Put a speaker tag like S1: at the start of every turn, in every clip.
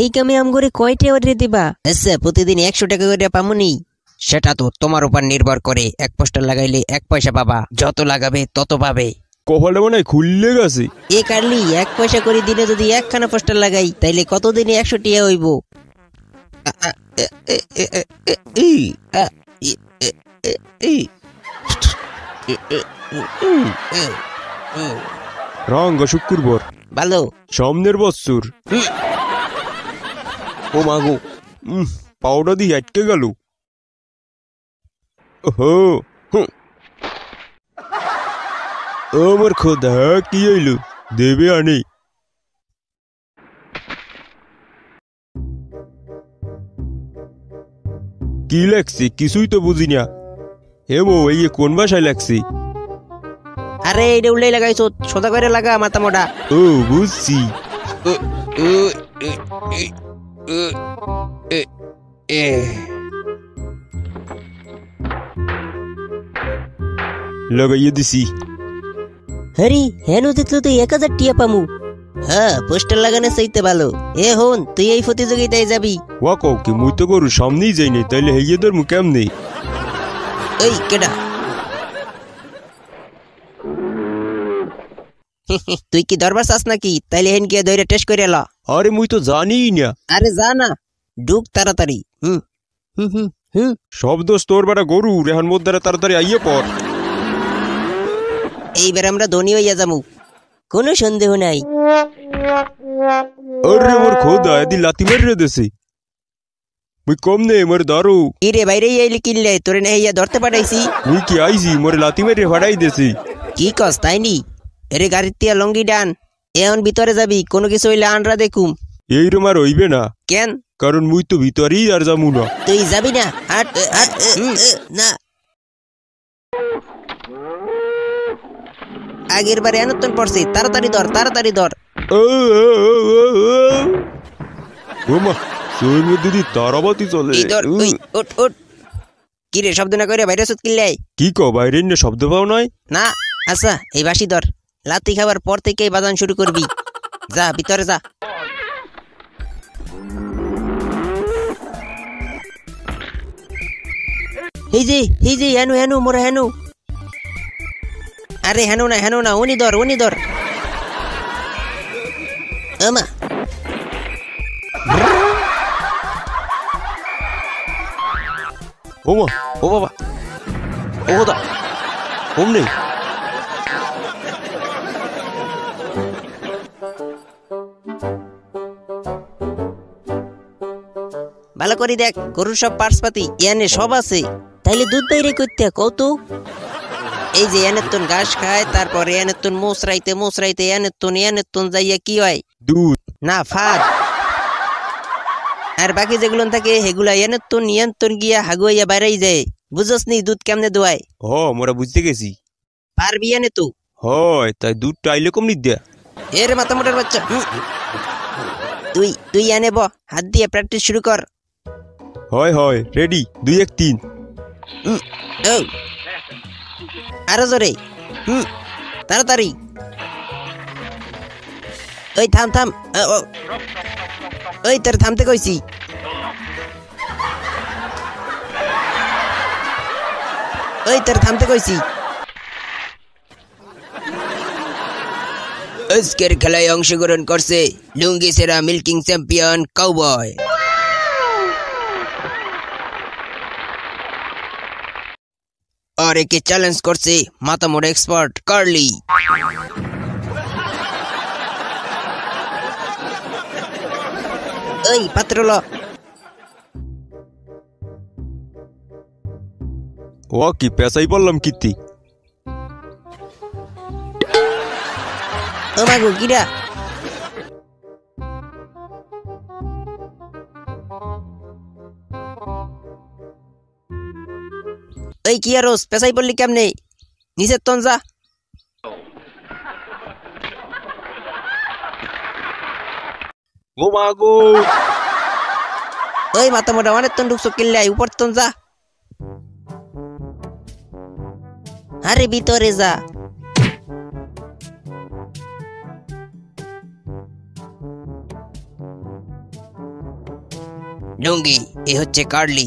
S1: হেই কামে আম করে কয়টা অর্ডার দিবা? আচ্ছা প্রতিদিন একশো টাকা করে পামুনি। সেটা তো তোমার উপর নির্ভর করে। এক পোস্টার লাগাইলে এক পয়সা পাবা। যত লাগাবে তত পাবে।
S2: কপালটা মনে হয় খুললে গেছে।
S1: এ কারলি এক পয়সা করে দিনে যদি একখানা পোস্টার লাগাই তাইলে কতদিনে একশো টিয়া হইব?
S2: রঙ শুক্রবার
S1: ভালো।
S2: সামনের বছর। ও মাগো উম, পাউডার দিয়ে আটকে গেল। হুঁ। আমার খোদা কি হইল? দেবে আনি। কি লাগছে? কিছুই তো বুঝি না। হে বউ এই কোন ভাষায় লাগছে?
S1: আরে এটা উল্লেই লাগাইছো। সোজা করে লাগা মাথা মোটা।
S2: ও বুঝছি। লাগাইয়ে দিছি
S1: হরি হেন দেখল তুই এক হাজার টিয়া পামু হ্যাঁ পোস্টার লাগানো চাইতে ভালো এ হন তুই এই প্রতিযোগিতায় যাবি
S2: ওয়া কও কি মুই তো গরু সামনেই যাই নাই তাইলে হেয়ে ধর মু কেমনে
S1: এই কেডা তুই কি দরবার চাস নাকি তাইলে হেন গিয়ে দইরে টেস্ট করে ল
S2: আরে মুই তো জানিই না।
S1: আরে যা না ঢুক তাড়াতাড়ি। হুম হুম হুম হুম।
S2: সব দোষ তোর বেটা গরু রেহান মধ্যে তাড়াতাড়ি আইয়ে পর
S1: এইবার আমরা ধনী হইয়া যামু। কোনো সন্দেহ নাই।
S2: আরে মোর খোদা এদি লাতি মারিয়ে দেছে। মুই কম নে মোর দারু।
S1: কিরে বাইরে আইলি কিনলে তোরে না হইয়া ধরতে পাঠাইছি।
S2: মুই কি আইছি মোর লাতি মারিয়ে ফাড়াই দেছি।
S1: কি কস তাই নি? এরে গাড়ির তিয়া লঙ্গি ডান। এখন ভিতরে যাবি কোনো কিছু হইলে আনরা দেখুম।
S2: এই আর হইবে না।
S1: কেন?
S2: কারণ মুই তো ভিতরেই আর যামু না।
S1: তুই যাবি না? হাট না। আগের বারে এনতন পড়ছি তাড়াতাড়ি ধর তাড়াতাড়ি ধর।
S2: ও, ও, ও, ও, ও। ও। মা সই মধ্যে দিয়ে তারাবাতি চলে।
S1: এই ধর
S2: উম,
S1: উঠ উঠ কিরে শব্দ না করে বাইরে সুত কিনলাই
S2: কি ক বাইরে না শব্দ পাও নয়
S1: না আচ্ছা এই বাসি ধর। লাতি খাবার পর থেকেই বাজান শুরু করবি। যা, ভিতরে যা। এই যে হেনু হেনু, মোরা হেনু। আরে, হেনু না হেনু না, উনি ধর উনি ধর। আমা।
S2: ও মা ও বাবা। ও খোদা ওম
S1: ভালো করে দেখ গরুর সব পার্স পাতি ইয়ানে সব আছে। তাইলে দুধ বাইরে করতে কত এই যে এনেতন ঘাস খায় তারপর এনেতন মোসরাইতে মোসরাইতে এনেতন এনেতন যাইয়া কি হয়?
S2: দুধ।
S1: না ফাদ। আর বাকি যেগুলো থাকে সেগুলা এনেতন ইয়ান্তন গিয়া হাগুয়াইয়া বাইরাই যায়। বুঝস নি দুধ কেমনে দোয়ায়?
S2: হ মোরা বুঝতে গেছি।
S1: পারবি এনে তো?
S2: হয় তাই দুধটা আইলে কম নিদ্যা
S1: এর মাথা মোটার বাচ্চা। হুম। তুই তুই এনে ব হাত দিয়ে প্র্যাকটিস শুরু কর।
S2: হয় হয়। রেডি দুই, এক, তিন।
S1: আরও জোরে। হুম তাড়াতাড়ি। ওই, থাম থাম। ওই, তোর থামতে কইছি। ওই, তোর থামতে কইছি। আজকের খেলায় অংশগ্রহণ করছে লুঙ্গি সেরা মিল্কিং চ্যাম্পিয়ন কাউবয়। একে চ্যালেঞ্জ করছে মাতামোর এক্সপার্ট কার্লি এই পাত্র
S2: ও কি পেশাই বললাম কীর্তি?
S1: ও মাগো কিরা এই কি আর পেশাই পড়লি কেমনে? নিচের তন যা। ওই মাথা মোটা অনেক তন ঢুকছো কিল্লাই উপর তন যা। আরে ভিতরে যা। ডঙ্গি এ হচ্ছে কার্লি।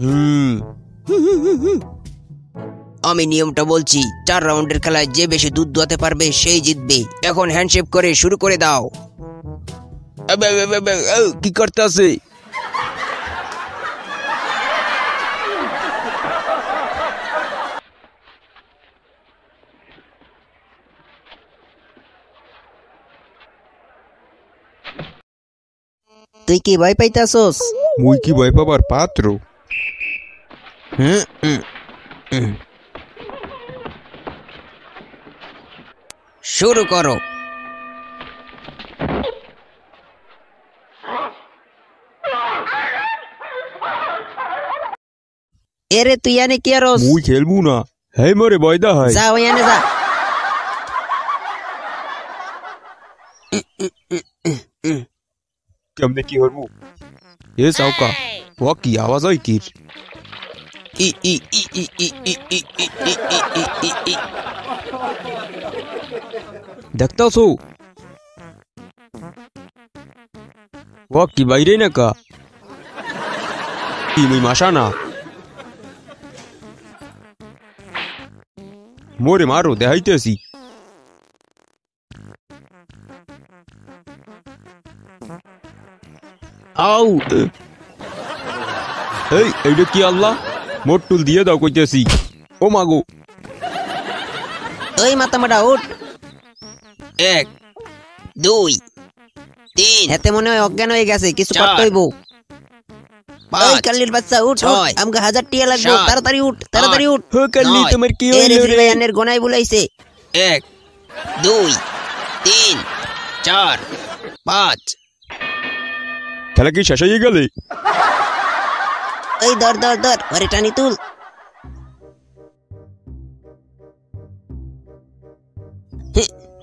S2: হুম।
S1: আমি নিয়মটা বলছি চার রাউন্ডের খেলায় যে বেশি দুধ দোয়াতে পারবে সেই জিতবে। এখন হ্যান্ডশেপ করে শুরু করে দাও।
S2: কি করতে আছে?
S1: তুই কি ভয় পাইতাছস?
S2: মুই কি ভয় পাবার পাত্র?
S1: হুম হুম, হুম। শুরু করো এরে তুই আনে কি আরস
S2: মুই খেলব না হে মরে বয়দা হয়
S1: যা ওই আনে যা
S2: কেমনে কি হরবো এ সাউকা ও কি আওয়াজ হয় কি
S1: ই ই ই ই ই ই ই ই ই ই ই ই ই
S2: দেখতাছো ও কি বাইরে না কা কি মুই মাসা না মোরে মারো দেখাইতেছি আউ এই এইটা কি আল্লাহ মোট টুল দিয়ে দাও কইতেছি। ও মাগো
S1: ওই মাথা মোটা উঠ। এক দুই তিন। এতে মনে হয় অজ্ঞান হয়ে গেছে কিছু করতে হইব। ওই কাল্লির বাচ্চা উঠ উঠ।
S3: ছয়,
S1: আমাকে হাজার টিয়া লাগবে
S3: সাত,
S1: তাড়াতাড়ি উঠ তাড়াতাড়ি উঠ।
S2: হো কাল্লি
S3: নয়,
S2: তোমার কি
S1: এ
S2: হইল
S1: রেফরি
S2: রে?
S1: ভাই আনের গোনায় বুলাইছে।
S3: এক দুই তিন চার পাঁচ।
S2: খেলা কি শেষ হয়ে গেলে?
S1: ওই ধর ধর ধর ওরে টানি তুল।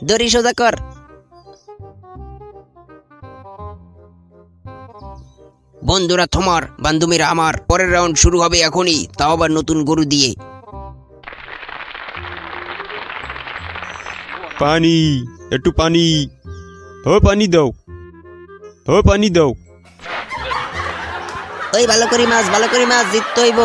S1: দড়ি সোজা কর। বন্ধুরা তোমার, বান্ধবীরা আমার, পরের রাউন্ড শুরু হবে এখনই, তাও আবার নতুন গরু দিয়ে।
S2: পানি, একটু পানি। ও, পানি দাও। ও, পানি দাও।
S1: ওই ভালো করি মাছ ভালো করি মাছ জিততে হইব।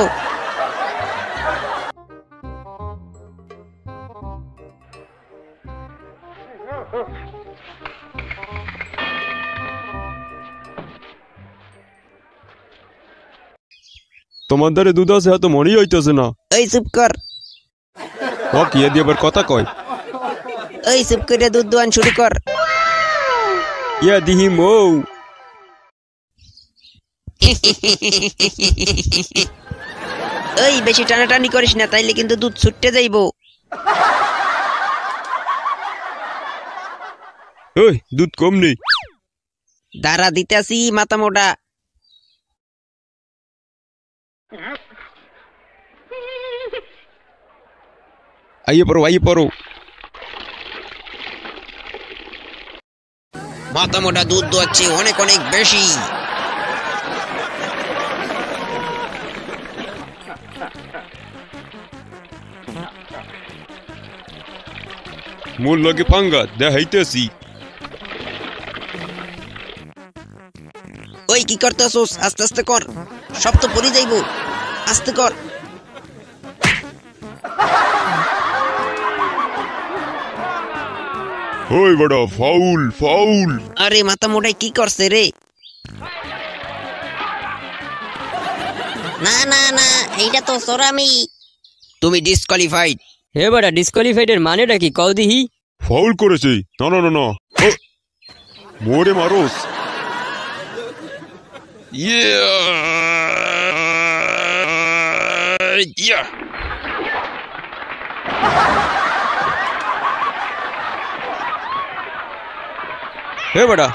S2: তোমার দ্বারে দুধ আছে এত মনেই হইতেছে না।
S1: ওই চুপ কর।
S2: ও কি এ দিয়ে আবার কথা কয়?
S1: ওই চুপ করে দুধ দোয়ান শুরু কর।
S2: ইয়া দিহি মৌ।
S1: ওই বেশি টানাটানি করিস না তাইলে কিন্তু দুধ ছুটতে যাইবো।
S2: ওই দুধ কম নেই।
S1: দাঁড়া দিতেছি মাথা মোটা।
S2: আইয়ে পড়ো আইয়ে পড়ো।
S1: মাথা মোটা দুধ দোয়াচ্ছে অনেক অনেক বেশি।
S2: মোর লগে পাঙ্গা দেখাইতেছি
S1: ওই কি করতেছোস আস্তে আস্তে কর। সব তো পড়ে যাইবো। আস্তে কর।
S2: ওই বড় ফাউল ফাউল।
S1: আরে মাথা মোটাই কি করছে রে? না না না এইটা তো সোরামি তুমি ডিসকোয়ালিফাইড
S4: হে বেটা ডিসকোয়ালিফাইডের মানেটা কি? কও দিহি
S2: ফাউল করেছে। না না না না। ও, মোরে মারোস। ইয়া। হে বেটা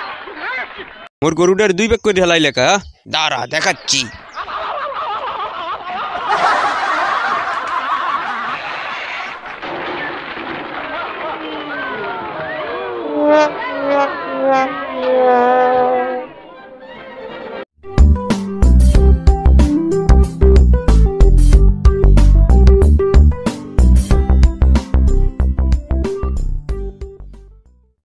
S2: মোর গরুটার দুই ব্যাগ করে হেলাই লেখা
S1: দাঁড়া দেখাচ্ছি।